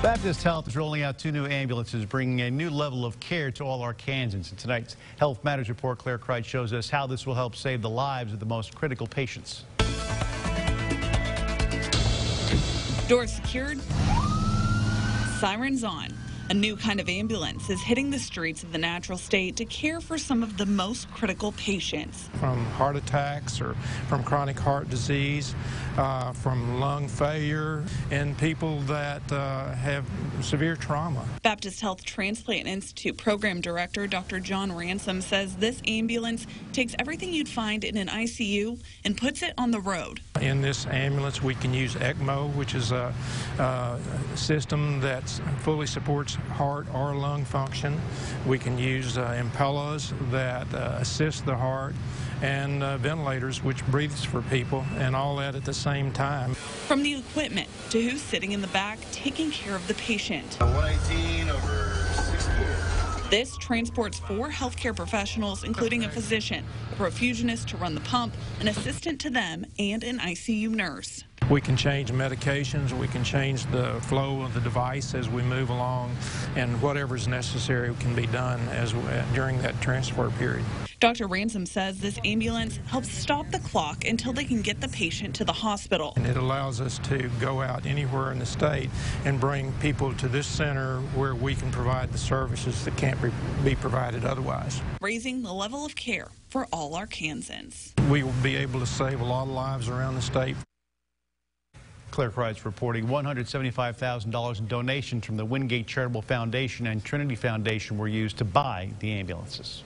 Baptist Health is rolling out two new ambulances, bringing a new level of care to all Arkansans. In tonight's Health Matters report, Claire Kreitz shows us how this will help save the lives of the most critical patients. Doors secured, sirens on. A new kind of ambulance is hitting the streets of the natural state to care for some of the most critical patients. From heart attacks or from chronic heart disease, uh, from lung failure, and people that uh, have severe trauma. Baptist Health Transplant Institute Program Director Dr. John Ransom says this ambulance takes everything you'd find in an ICU and puts it on the road. In this ambulance, we can use ECMO, which is a, a system that fully supports heart or lung function. We can use uh, Impellas that uh, assist the heart and uh, ventilators which breathes for people and all that at the same time. From the equipment to who's sitting in the back taking care of the patient. 118 over 60. This transports four healthcare professionals, including a physician, a perfusionist to run the pump, an assistant to them, and an ICU nurse. We can change medications, we can change the flow of the device as we move along, and whatever is necessary can be done as during that transfer period. Dr. Ransom says this ambulance helps stop the clock until they can get the patient to the hospital. And it allows us to go out anywhere in the state and bring people to this center where we can provide the services that can't be provided otherwise. Raising the level of care for all Arkansans. We will be able to save a lot of lives around the state. Claire Kreitz reporting $175,000 in donations from the Windgate Charitable Foundation and Trinity Foundation were used to buy the ambulances.